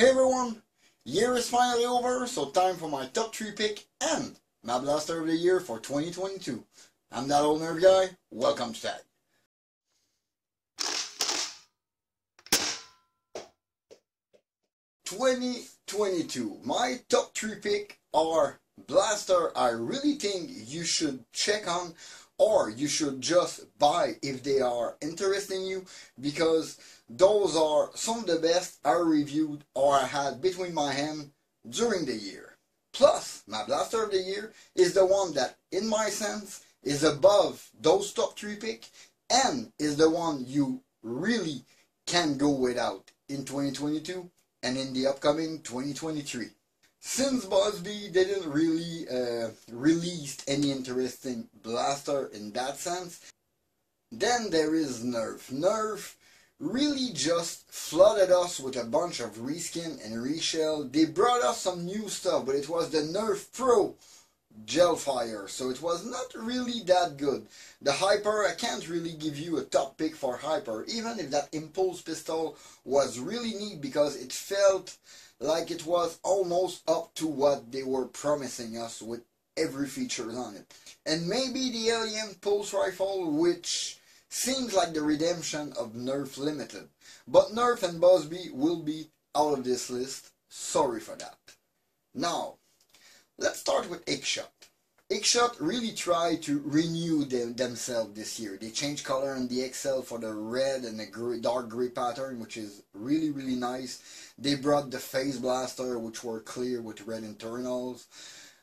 Hey everyone, year is finally over, so time for my top 3 pick and my blaster of the year for 2022. I'm that old Nerf guy, welcome to Tag. Twenty twenty two. My top three pick are blaster I really think you should check on or you should just buy if they are interesting you because those are some of the best I reviewed or I had between my hand during the year. Plus, my blaster of the year is the one that, in my sense, is above those top three pick and is the one you really can go without in 2022 and in the upcoming 2023. Since Buzz Bee didn't really uh, release any interesting blaster in that sense, then there is Nerf. Nerf really just flooded us with a bunch of reskin and reshell. They brought us some new stuff, but it was the Nerf Pro Gelfire, so it was not really that good. The Hyper, I can't really give you a top pick for Hyper, even if that Impulse pistol was really neat because it felt like it was almost up to what they were promising us with every feature on it. And maybe the Alien Pulse Rifle, which seems like the redemption of Nerf Limited. But Nerf and Buzz Bee will be out of this list. Sorry for that. Now, let's start with X-Shot. X-Shot really tried to renew them, themselves this year. They changed color on the XL for the red and the gray, dark gray pattern, which is really, really nice. They brought the Phase Blaster, which were clear with red internals.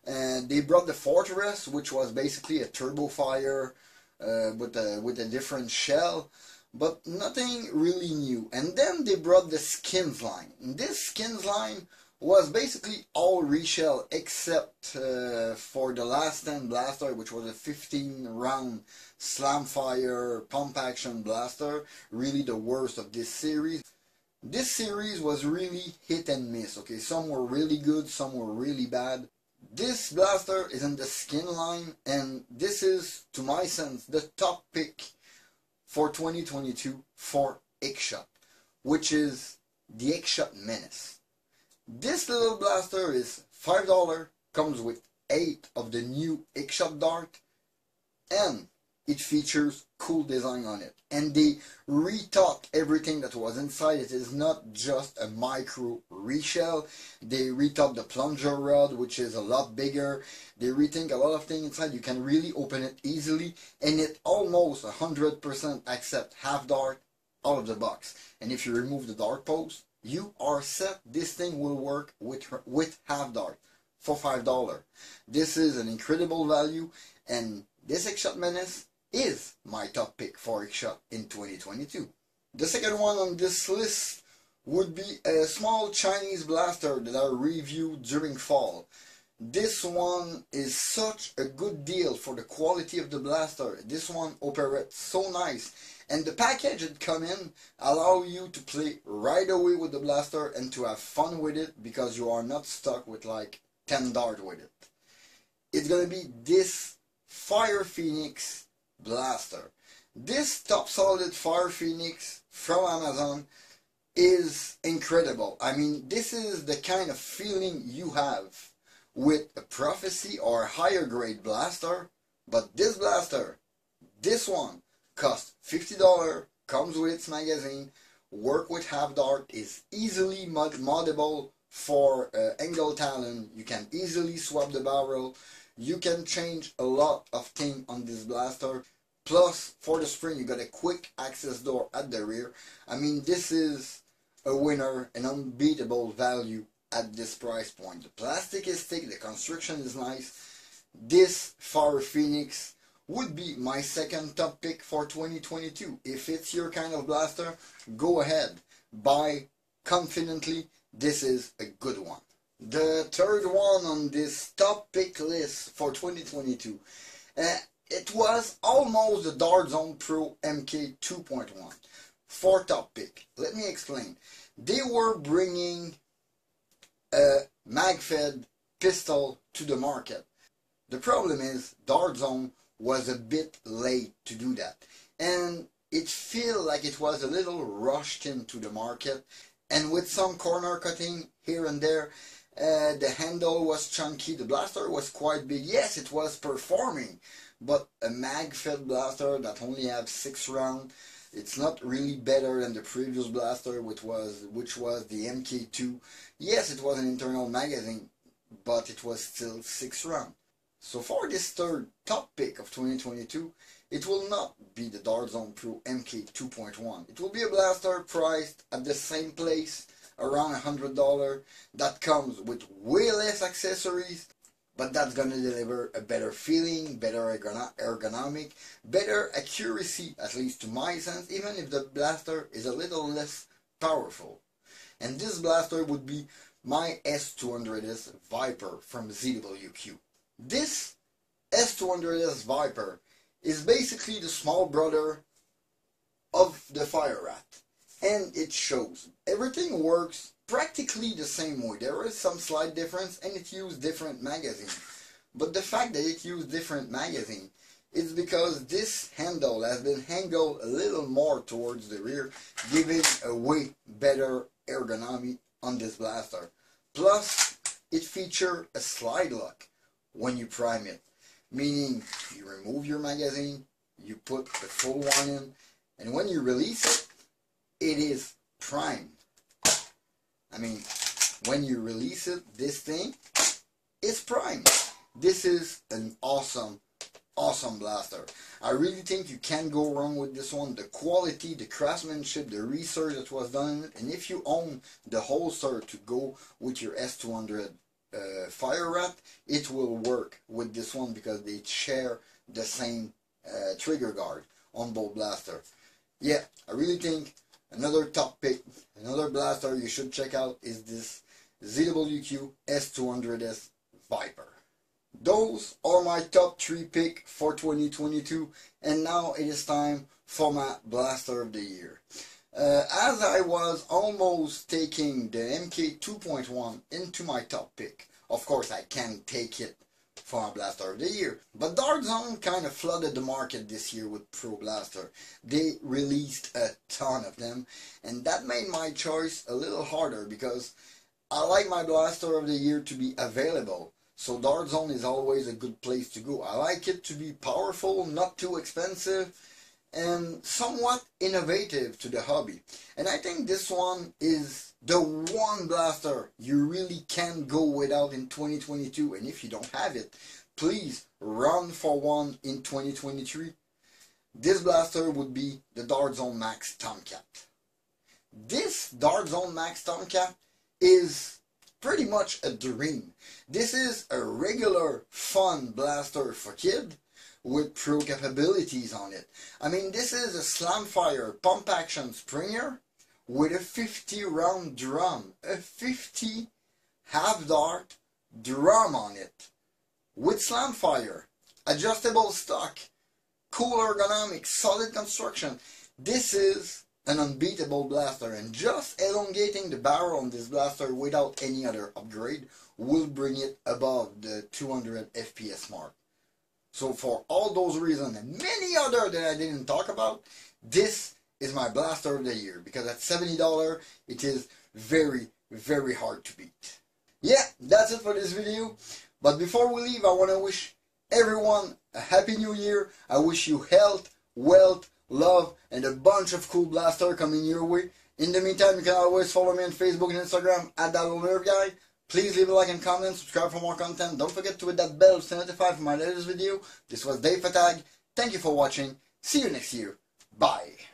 And they brought the Fortress, which was basically a turbo fire uh, with, a, with a different shell. But nothing really new. And then they brought the Skins line. And this Skins line was basically all reshell except uh, for the Last Stand blaster which was a 15 round slamfire pump action blaster really the worst of this series. This series was really hit and miss okay? Some were really good some were really bad. This blaster is in the skin line and this is to my sense the top pick for 2022 for X-Shot which is the X-Shot Menace this little blaster is $5, comes with 8 of the new X-Shot dart, and it features cool design on it. And they rethought everything that was inside. It is not just a micro reshell. They rethought the plunger rod, which is a lot bigger. They rethink a lot of things inside. You can really open it easily. And it almost 100% accept half dart out of the box. And if you remove the dart post, you are set. This thing will work with with half dart for five dollar. This is an incredible value, and this X-Shot Menace is my top pick for X-Shot in 2022. The second one on this list would be a small Chinese blaster that I reviewed during fall. This one is such a good deal for the quality of the blaster. This one operates so nice. And the package that come in allow you to play right away with the blaster and to have fun with it because you are not stuck with like 10 dart with it. It's gonna be this Fire Phoenix blaster. This Topsolid Fire Phoenix from Amazon is incredible. I mean, this is the kind of feeling you have with a prophecy or higher grade blaster, but this blaster, this one, costs $50, comes with its magazine, work with half dart, is easily mod moddable for uh, angle talon, you can easily swap the barrel, you can change a lot of things on this blaster, plus for the spring you got a quick access door at the rear, I mean this is a winner, an unbeatable value at this price point. The plastic is thick, the construction is nice. This Fire Phoenix would be my second top pick for 2022. If it's your kind of blaster, go ahead. Buy confidently. This is a good one. The third one on this top pick list for 2022. Uh, it was almost the Dart Zone Pro MK 2.1 for top pick. Let me explain. They were bringing a MagFed pistol to the market. The problem is Dart Zone was a bit late to do that. And it felt like it was a little rushed into the market and with some corner cutting here and there. Uh, the handle was chunky, the blaster was quite big. Yes, it was performing, but a mag-fed blaster that only have six rounds, it's not really better than the previous blaster, which was which was the MK2. Yes, it was an internal magazine, but it was still six round. So for this third top pick of 2022, it will not be the Dart Zone Pro MK 2.1. It will be a blaster priced at the same place, around a $100, that comes with way less accessories, but that's going to deliver a better feeling, better ergonomic, better accuracy, at least to my sense, even if the blaster is a little less powerful. And this blaster would be my S200S Viper from ZWQ. This S200S Viper is basically the small brother of the Fire Rat. And it shows. Everything works practically the same way. There is some slight difference and it used different magazine. But the fact that it used different magazine is because this handle has been angled a little more towards the rear, giving a way better ergonomy on this blaster. Plus, it features a slide lock when you prime it meaning you remove your magazine, you put the full one in, and when you release it, it is prime. I mean, when you release it, this thing is prime. This is an awesome, awesome blaster. I really think you can't go wrong with this one. The quality, the craftsmanship, the research that was done, and if you own the holster to go with your S200 uh, Fire Rat, it will work with this one because they share the same uh, trigger guard on both blaster. Yeah, I really think another top pick, another blaster you should check out is this ZWQ S200S Viper. Those are my top 3 pick for 2022 and now it is time for my blaster of the year. Uh, as I was almost taking the MK 2.1 into my top pick, of course I can't take it for Blaster of the Year. But Dart Zone kind of flooded the market this year with Pro Blaster. They released a ton of them, and that made my choice a little harder because I like my Blaster of the Year to be available. So Dart Zone is always a good place to go. I like it to be powerful, not too expensive, and somewhat innovative to the hobby. And I think this one is the one blaster you really can't go without in 2022. And if you don't have it, please run for one in 2023. This blaster would be the Dart Zone Max Tomcat. This Dart Zone Max Tomcat is pretty much a dream. This is a regular fun blaster for kid with pro capabilities on it. I mean, this is a Slamfire pump action Springer with a 50 round drum, a 50 half dart drum on it with Slamfire, adjustable stock, cool ergonomics, solid construction. This is an unbeatable blaster and just elongating the barrel on this blaster without any other upgrade will bring it above the 200 FPS mark. So for all those reasons and many other that I didn't talk about, this is my blaster of the year because at $70 it is very, very hard to beat. Yeah, that's it for this video. But before we leave, I want to wish everyone a happy new year. I wish you health, wealth, love, and a bunch of cool blaster coming your way. In the meantime, you can always follow me on Facebook and Instagram at that guy. Please leave a like and comment, subscribe for more content. Don't forget to hit that bell to notified for my latest video. This was Dave Fatag. Thank you for watching. See you next year. Bye.